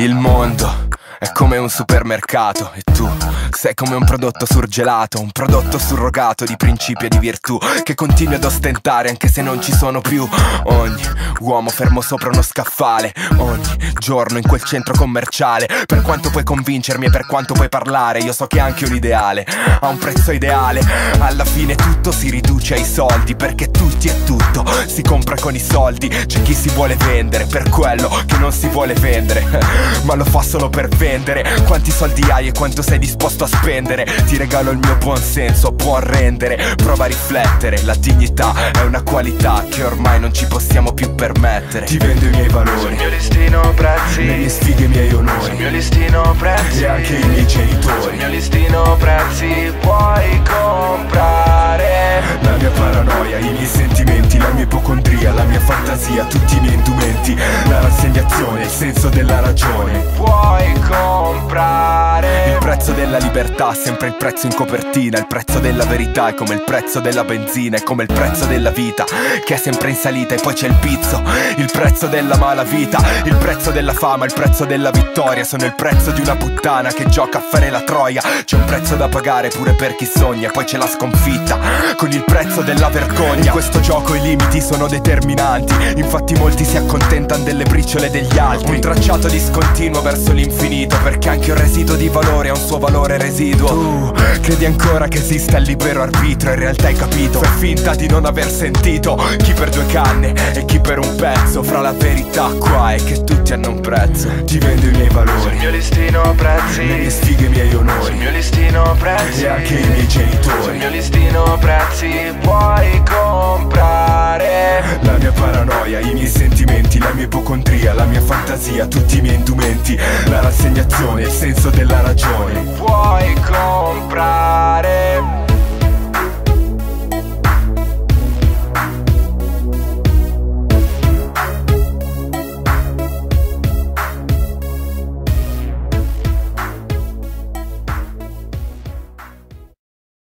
Il mondo è come un supermercato e tu sei come un prodotto surgelato, un prodotto surrogato di principi e di virtù che continui ad ostentare anche se non ci sono più. Ogni uomo fermo sopra uno scaffale, ogni giorno in quel centro commerciale. Per quanto puoi convincermi e per quanto puoi parlare, io so che anche un ideale ha un prezzo ideale. Alla fine tutto si riduce ai soldi perché tutti e tutto si compra con i soldi. C'è chi si vuole vendere per quello che non si vuole vendere, ma lo fa solo per vendere vendere Quanti soldi hai e quanto sei disposto a spendere? Ti regalo il mio buon senso, può rendere. Prova a riflettere, la dignità è una qualità Che ormai non ci possiamo più permettere. Ti vendo i miei valori. Sul mio listino prezzi. Le mie sfighe, i miei onori. Sul mio listino prezzi. E anche i miei genitori. Sul mio listino prezzi puoi comprare. La mia paranoia, i miei sentimenti La mia ipocondria, la mia fantasia Tutti i miei indumenti La rassegnazione, il senso della ragione Della libertà, sempre il prezzo in copertina Il prezzo della verità è come il prezzo della benzina È come il prezzo della vita, che è sempre in salita E poi c'è il pizzo, il prezzo della malavita Il prezzo della fama, il prezzo della vittoria Sono il prezzo di una puttana che gioca a fare la troia C'è un prezzo da pagare pure per chi sogna Poi c'è la sconfitta, con il prezzo della vergogna. In questo gioco i limiti sono determinanti. Infatti molti si accontentano delle briciole degli altri. Un tracciato discontinuo verso l'infinito finito Perché anche un residuo di valore ha un suo valore residuo. Tu credi ancora che esista il libero arbitro In realtà hai capito. Fai finta di non aver sentito. Chi per due canne e chi per un pezzo. Fra la verità qua è che tutti hanno un prezzo. Ti vendo i miei valori. Sul mio listino prezzi. Le mie sfighe i miei onori. Sul mio listino prezzi. E anche i miei genitori. Sul mio listino prezzi puoi comprare. La mia paranoia, i miei sentimenti La mia ipocondria, la mia fantasia Tutti i miei indumenti La rassegnazione, il senso della ragione. Puoi comprare